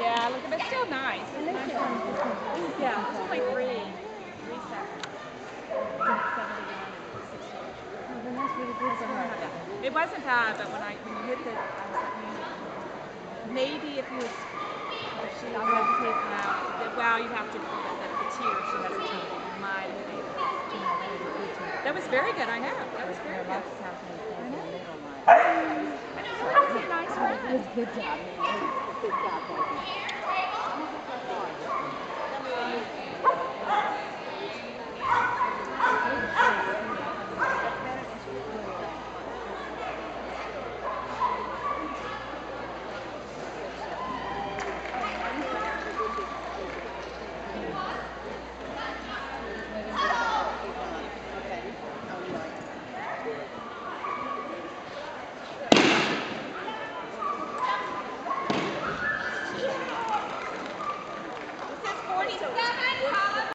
look, but still nice. At least it was just a- Yeah, it's only three, three seconds. Seventy-one and sixty. Oh, then that's really good for her. It wasn't bad, but when I when you hit the, I was like, "Hmm, maybe if you, if she had to take them out, that wow, you'd have to the, the, the tear she has a tear. You might have made it. You know, that was a good time. That was very good. I know. That was very good. lots of times when you stand in the middle line. That was a nice It run. was a good job, man. Good job, baby. Yes.